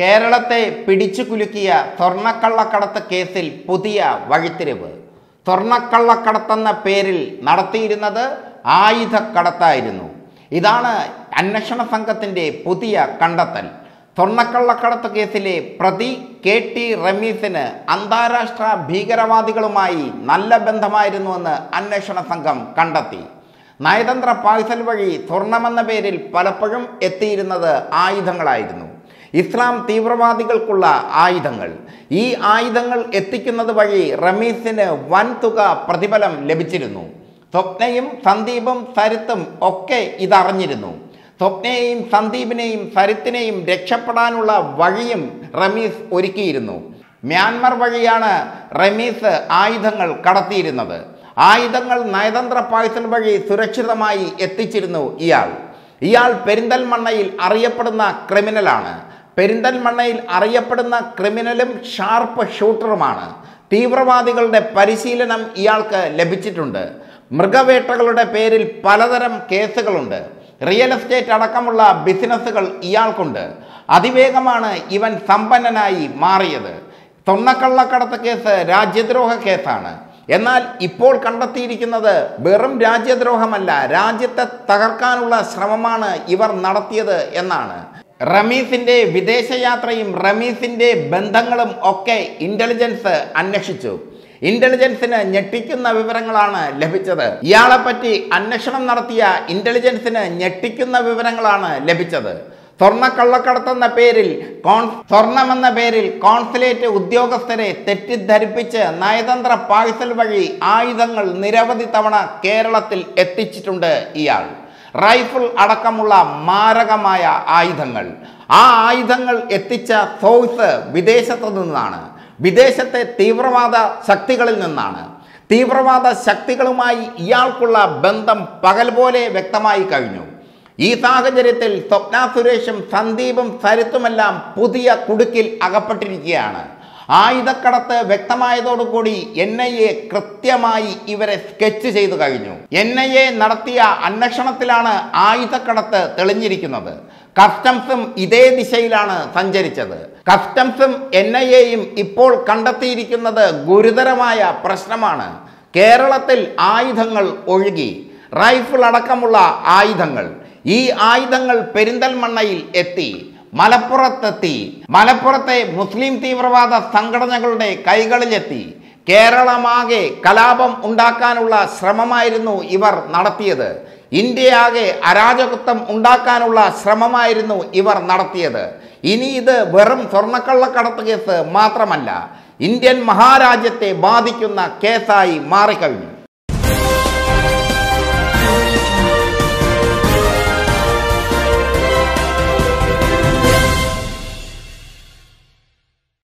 കേരളത്തെ പിടിച്ചു കുലുക്കിയ സ്വർണക്കള്ളക്കടത്ത് കേസിൽ പുതിയ വഴിത്തിരിവ്. സ്വർണക്കള്ളക്കടത്തെന്ന പേരിൽ നടത്തിയിരുന്നത് ആയുധക്കടത്തായിരുന്നു. ഇതാണ് അന്വേഷണ സംഘത്തിന്റെ പുതിയ കണ്ടെത്തൽ. സ്വർണക്കള്ളക്കടത്ത് കേസിലെ പ്രതി കെ ടി റമീസിന് അന്താരാഷ്ട്ര ഭീകരവാദികളുമായി നല്ല ബന്ധമായിരുന്നുവെന്ന് അന്വേഷണ സംഘം കണ്ടെത്തി. നയതന്ത്ര പാഴ്സൽ വഴി സ്വർണമെന്ന പേരിൽ പലപ്പോഴും എത്തിയിരുന്നത് ആയുധങ്ങളായിരുന്നു. ഇസ്ലാം തീവ്രവാദികൾക്കുള്ള ആയുധങ്ങൾ. ഈ ആയുധങ്ങൾ എത്തിക്കുന്നത് വഴി റമീസിന് വൻതുക പ്രതിഫലം ലഭിച്ചിരുന്നു. സ്വപ്നയും സന്ദീപും സരിത്തും ഒക്കെ ഇതറിഞ്ഞിരുന്നു. സ്വപ്നയെയും സന്ദീപിനെയും സരിത്തിനെയും രക്ഷപ്പെടാനുള്ള വഴിയും റമീസ് ഒരുക്കിയിരുന്നു. മ്യാൻമർ വഴിയാണ് റമീസ് ആയുധങ്ങൾ കടത്തിയിരുന്നത്. ആയുധങ്ങൾ നയതന്ത്ര പാഴ്സൽ വഴി സുരക്ഷിതമായി എത്തിച്ചിരുന്നു ഇയാൾ. ഇയാൾ പെരിന്തൽമണ്ണയിൽ അറിയപ്പെടുന്ന ക്രിമിനലാണ്. പെരിന്തൽമണ്ണയിൽ അറിയപ്പെടുന്ന ക്രിമിനലും ഷാർപ്പ് ഷൂട്ടറുമാണ്. തീവ്രവാദികളുടെ പരിശീലനം ഇയാൾക്ക് ലഭിച്ചിട്ടുണ്ട്. മൃഗവേട്ടകളുടെ പേരിൽ പലതരം കേസുകളുണ്ട്. റിയൽ എസ്റ്റേറ്റ് അടക്കമുള്ള ബിസിനസ്സുകൾ ഇയാൾക്കുണ്ട്. അതിവേഗമാണ് ഇവൻ സമ്പന്നനായി മാറിയത്. സ്വർണക്കള്ളക്കടത്ത് കേസ് രാജ്യദ്രോഹ കേസാണ്. എന്നാൽ ഇപ്പോൾ കണ്ടെത്തിയിരിക്കുന്നത് വെറും രാജ്യദ്രോഹമല്ല രാജ്യത്തെ തകർക്കാനുള്ള ശ്രമമാണ് ഇവർ നടത്തിയത് എന്നാണ്. റമീസിന്റെ വിദേശയാത്രയും റമീസിന്റെ ബന്ധങ്ങളും ഒക്കെ ഇന്റലിജൻസ് അന്വേഷിച്ചു. ഇന്റലിജൻസിന് ഞെട്ടിക്കുന്ന വിവരങ്ങളാണ് ലഭിച്ചത്. ഇയാളെ പറ്റി അന്വേഷണം നടത്തിയ ഇന്റലിജൻസിന് ഞെട്ടിക്കുന്ന വിവരങ്ങളാണ് ലഭിച്ചത്. സ്വർണക്കള്ളക്കടത്തെന്ന പേരിൽ കോൺ സ്വർണമെന്ന പേരിൽ കോൺസുലേറ്റ് ഉദ്യോഗസ്ഥരെ തെറ്റിദ്ധരിപ്പിച്ച് നയതന്ത്ര പാഴ്സൽ വഴി ആയുധങ്ങൾ നിരവധി തവണ കേരളത്തിൽ എത്തിച്ചിട്ടുണ്ട് ഇയാൾ. റൈഫിൾ അടക്കമുള്ള മാരകമായ ആയുധങ്ങൾ. ആ ആയുധങ്ങൾ എത്തിച്ച സോഴ്സ് വിദേശത്തു നിന്നാണ്. വിദേശത്തെ തീവ്രവാദ ശക്തികളിൽ നിന്നാണ്. തീവ്രവാദ ശക്തികളുമായി ഇയാൾക്കുള്ള ബന്ധം പകൽ പോലെ വ്യക്തമായി കഴിഞ്ഞു. ഈ സാഹചര്യത്തിൽ സ്വപ്ന സുരേഷും സന്ദീപും സരിത്തുമെല്ലാം പുതിയ കുടുക്കിൽ അകപ്പെട്ടിരിക്കുകയാണ്. ആയുധക്കടത്ത് വ്യക്തമായതോടുകൂടി എൻ ഐ എ കൃത്യമായി ഇവരെ സ്കെച്ച് ചെയ്തു കഴിഞ്ഞു. എൻ ഐ എ നടത്തിയ അന്വേഷണത്തിലാണ് ആയുധക്കടത്ത് തെളിഞ്ഞിരിക്കുന്നത്. കസ്റ്റംസും ഇതേ ദിശയിലാണ് സഞ്ചരിച്ചത്. കസ്റ്റംസും എൻ ഐ എയും ഇപ്പോൾ കണ്ടെത്തിയിരിക്കുന്നത് ഗുരുതരമായ പ്രശ്നമാണ്. കേരളത്തിൽ ആയുധങ്ങൾ ഒഴുകി റൈഫിൾ അടക്കമുള്ള ആയുധങ്ങൾ. ഈ ആയുധങ്ങൾ പെരിന്തൽമണ്ണയിൽ എത്തി. മലപ്പുറത്തെത്തി. മലപ്പുറത്തെ മുസ്ലിം തീവ്രവാദ സംഘടനകളുടെ കൈകളിലെത്തി. കേരളമാകെ കലാപം ഉണ്ടാക്കാനുള്ള ശ്രമമായിരുന്നു ഇവർ നടത്തിയത്. ഇന്ത്യയാകെ അരാജകത്വം ഉണ്ടാക്കാനുള്ള ശ്രമമായിരുന്നു ഇവർ നടത്തിയത്. ഇനി ഇത് വെറും സ്വർണക്കള്ളക്കടത്ത് കേസ് മാത്രമല്ല ഇന്ത്യൻ മഹാരാജ്യത്തെ ബാധിക്കുന്ന കേസായി മാറിക്കഴിഞ്ഞു.